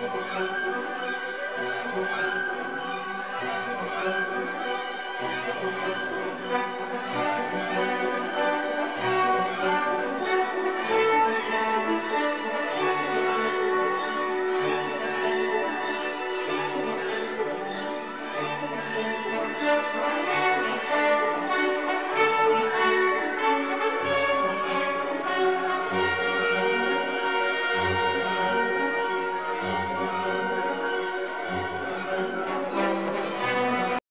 どういうこと?